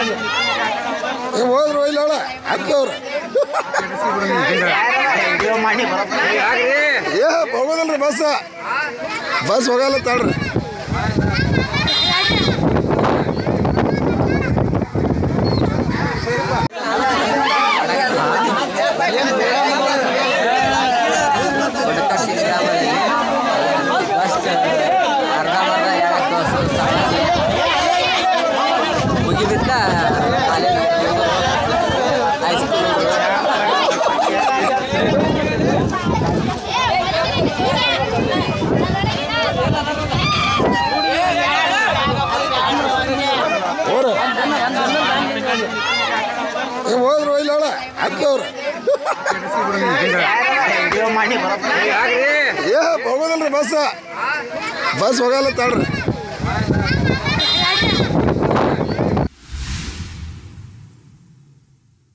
ಏ, ಹೋದ್ರು ಇಲ್ಲ ಹತ್ತವ್ರು ಏ ಹೋಗೋದಲ್ರಿ ಬಸ್. ಬಸ್ ಹೋಗಲ್ಲ ತಡ್ರಿ ಮುಗಿಬಿಟ್ಟ ಹೋರ ಏ, ಹೋದ್ರು ಇಲ್ಲ ಹತ್ತವ್ರು ಏ ಹೋಗೋದಲ್ರಿ ಬಸ್. ಬಸ್ ಹೋಗಲ್ಲ ತಡ್ರಿ